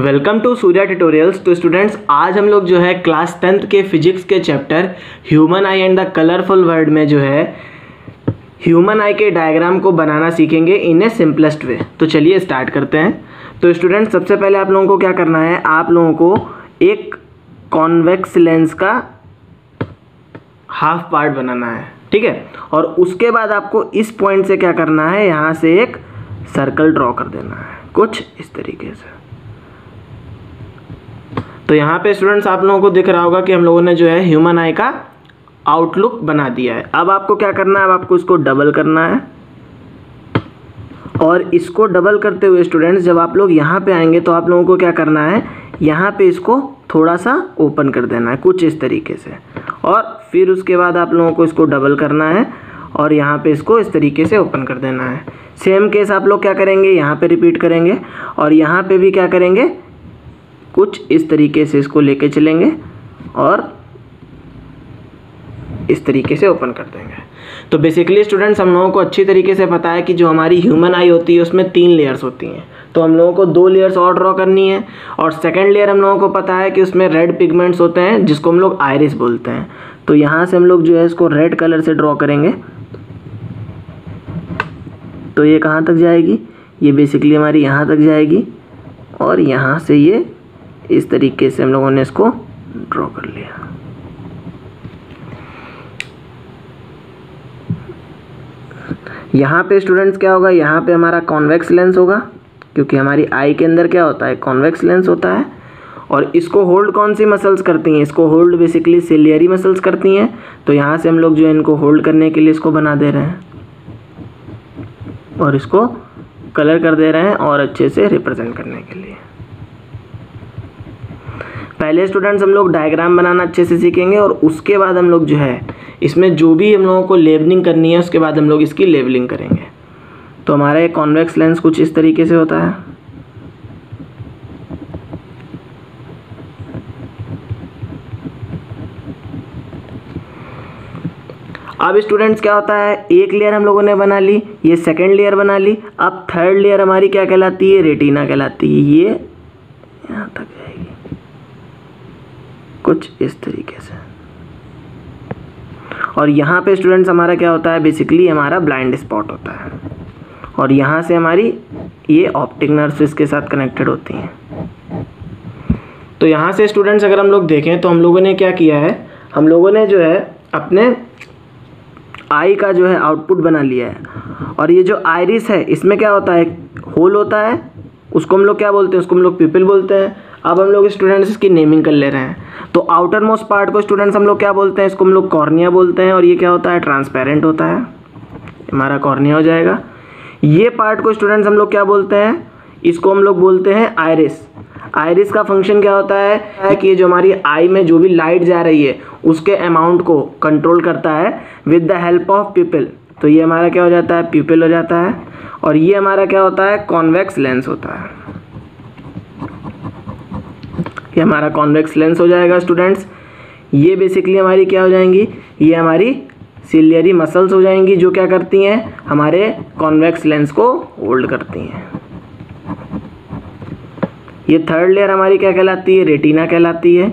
Welcome to Surya tutorials. तो students आज हम लोग जो है क्लास टेंथ के फिजिक्स के chapter, human eye and the colourful world में जो है, ह्यूमन आई के डायग्राम को बनाना सीखेंगे इन ए सिंपलेस्ट वे। तो चलिए स्टार्ट करते हैं। तो स्टूडेंट्स सबसे पहले आप लोगों को क्या करना है, आप लोगों को एक कॉन्वेक्स लेंस का हाफ़ पार्ट बनाना है, ठीक है? और उसके बाद आपको इस पॉइंट से क्या करना है, यहाँ से एक सर्कल ड्रॉ कर देना है, कुछ इस तरीके से। तो यहाँ पे स्टूडेंट्स आप लोगों को दिख रहा होगा कि हम लोगों ने जो है ह्यूमन आई का आउटलुक बना दिया है। अब आपको क्या करना है? अब आपको इसको डबल करना है। और इसको डबल करते हुए स्टूडेंट्स जब आप लोग यहाँ पे आएँगे तो आप लोगों को क्या करना है? यहाँ पे इसको थोड़ा सा ओपन कर देना है, कुछ इस तरीके से। और फिर उसके बाद आप लोगों को इसको डबल करना है और यहाँ पे इसको इस तरीके से ओपन कर देना है। सेम केस आप लोग क्या करेंगे? यहाँ पे रिपीट करेंगे। और यहाँ पे भी क्या करेंगे? कुछ इस तरीके से इसको लेके चलेंगे और इस तरीके से ओपन कर देंगे। तो बेसिकली स्टूडेंट्स हम लोगों को अच्छी तरीके से पता है कि जो हमारी ह्यूमन आई होती है, उसमें तीन लेयर्स होती हैं। तो हम लोगों को दो लेयर्स और ड्रॉ करनी है और सेकेंड लेयर हम लोगों को पता है कि उसमें रेड पिगमेंट्स होते हैं, जिसको हम लोग आयरिस बोलते हैं। तो यहाँ से हम लोग जो है इसको रेड कलर से ड्रॉ करेंगे। तो ये कहाँ तक जाएगी? ये बेसिकली हमारी यहाँ तक जाएगी और यहाँ से ये इस तरीके से हम लोगों ने इसको ड्रॉ कर लिया। यहाँ पे स्टूडेंट्स क्या होगा? यहाँ पे हमारा कॉन्वेक्स लेंस होगा, क्योंकि हमारी आई के अंदर क्या होता है? कॉन्वेक्स लेंस होता है। और इसको होल्ड कौन सी मसल्स करती हैं? इसको होल्ड बेसिकली सिलियरी मसल्स करती हैं। तो यहाँ से हम लोग जो है इनको होल्ड करने के लिए इसको बना दे रहे हैं। और इसको कलर कर दे रहे हैं और अच्छे से रिप्रेजेंट करने के लिए। पहले स्टूडेंट्स हम लोग डायग्राम बनाना अच्छे से सीखेंगे और उसके बाद हम लोग जो है, इसमें जो भी हम लोगों को लेबलिंग करनी है, उसके बाद हम लोग इसकी लेबलिंग करेंगे। तो हमारा एक कॉन्वेक्स लेंस कुछ इस तरीके से होता है। अब स्टूडेंट्स क्या होता है, एक लेयर हम लोगों ने बना ली, ये सेकेंड लेयर बना ली, अब थर्ड लेयर हमारी क्या कहलाती है रेटिना कहलाती है, ये यहाँ तक। कुछ इस तरीके से। और यहाँ पे स्टूडेंट्स हमारा क्या होता है? बेसिकली हमारा ब्लाइंड स्पॉट होता है। और यहाँ से हमारी ये ऑप्टिक नर्व्स इसके साथ कनेक्टेड होती हैं। तो यहाँ से स्टूडेंट्स अगर हम लोग देखें तो हम लोगों ने क्या किया है? हम लोगों ने जो है, अपने आई का जो है आउटपुट बना लिया है। और ये जो आयरिस है, इसमें क्या होता है? होल होता है। उसको हम लोग क्या बोलते हैं? उसको हम लोग पीपल बोलते हैं। अब हम लोग स्टूडेंट्स इसकी नेमिंग कर ले रहे हैं। तो आउटर मोस्ट पार्ट को स्टूडेंट्स हम लोग क्या बोलते हैं? इसको हम लोग कॉर्निया बोलते हैं और ये क्या होता है? ट्रांसपेरेंट होता है। हमारा कॉर्निया हो जाएगा। ये पार्ट को स्टूडेंट्स हम लोग क्या बोलते हैं? इसको हम लोग बोलते हैं आयरिस आयरिस का फ़ंक्शन क्या होता है? कि ये जो हमारी आई में जो भी लाइट जा रही है, उसके अमाउंट को कंट्रोल करता है with the help of people तो ये हमारा क्या हो जाता है? पीपल हो जाता है। और ये हमारा क्या होता है? कॉन्वेक्स लेंस होता है। ये हमारा कॉन्वेक्स लेंस हो जाएगा स्टूडेंट्स ये बेसिकली हमारी क्या हो जाएँगी? ये हमारी सिलियरी मसल्स हो जाएँगी, जो क्या करती हैं? हमारे कॉन्वेक्स लेंस को होल्ड करती हैं. ये थर्ड लेयर हमारी क्या कहलाती है? रेटिना कहलाती है.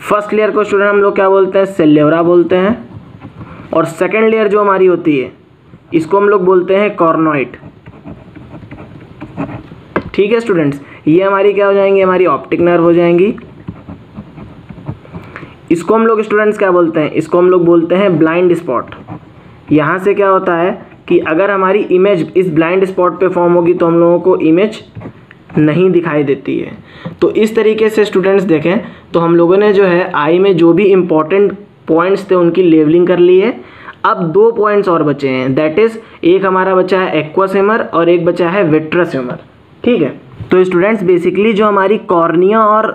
फ़र्स्ट लेयर को स्टूडेंट हम लोग क्या बोलते हैं? सेल्योरा बोलते हैं. और सेकेंड लेयर जो हमारी होती है, इसको हम लोग बोलते हैं कॉर्नोइट ठीक है स्टूडेंट्स ये हमारी क्या हो जाएँगी? हमारी ऑप्टिक नर्व हो जाएँगी। इसको हम लोग स्टूडेंट्स क्या बोलते हैं? इसको हम लोग बोलते हैं ब्लाइंड स्पॉट यहाँ से क्या होता है कि अगर हमारी इमेज इस ब्लाइंड स्पॉट पे फॉर्म होगी तो हम लोगों को इमेज नहीं दिखाई देती है। तो इस तरीके से स्टूडेंट्स देखें तो हम लोगों ने जो है, आई में जो भी इंपॉर्टेंट पॉइंट्स थे उनकी लेवलिंग कर ली है। अब दो पॉइंट्स और बचे हैं। दैट इज़ एक हमारा बचा है एक्वस ह्यूमर और एक बचा है विट्रस ठीक है? तो स्टूडेंट्स बेसिकली जो हमारी कॉर्निया और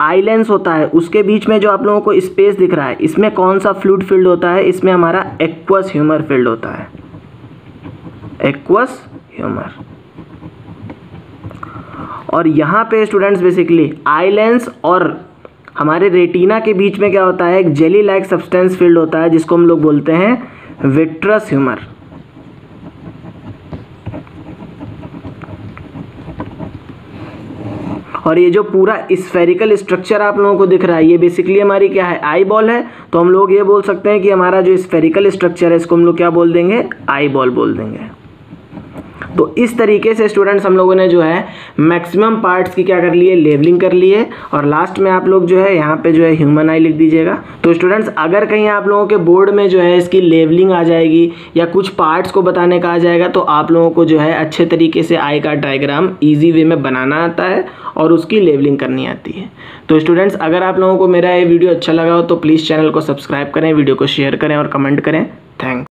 आई लेंस होता है, उसके बीच में जो आप लोगों को स्पेस दिख रहा है, इसमें कौन सा फ्लूड फ़ील्ड होता है? इसमें हमारा एक्वस ह्यूमर फ़ील्ड होता है। एक्वस ह्यूमर और यहाँ पे स्टूडेंट्स बेसिकली आई लेंस और हमारे रेटिना के बीच में क्या होता है? एक जेली लाइक सब्सटेंस फ़ील्ड होता है, जिसको हम लोग बोलते हैं विट्रस ह्यूमर। और ये जो पूरा स्फेरिकल स्ट्रक्चर आप लोगों को दिख रहा है, ये बेसिकली हमारी क्या है? आई बॉल है। तो हम लोग ये बोल सकते हैं कि हमारा जो स्फेरिकल स्ट्रक्चर है, इसको हम लोग क्या बोल देंगे? आई बॉल बोल देंगे। तो इस तरीके से स्टूडेंट्स हम लोगों ने जो है मैक्सिमम पार्ट्स की क्या कर लिए? लेवलिंग कर लिए। और लास्ट में आप लोग जो है, यहाँ पे जो है ह्यूमन आई लिख दीजिएगा। तो स्टूडेंट्स अगर कहीं आप लोगों के बोर्ड में जो है, इसकी लेवलिंग आ जाएगी या कुछ पार्ट्स को बताने का आ जाएगा तो आप लोगों को जो है, अच्छे तरीके से आई का डायग्राम ईजी वे में बनाना आता है और उसकी लेवलिंग करनी आती है। तो स्टूडेंट्स अगर आप लोगों को मेरा ये वीडियो अच्छा लगा हो तो प्लीज़ चैनल को सब्सक्राइब करें वीडियो को शेयर करें और कमेंट करें। थैंक्स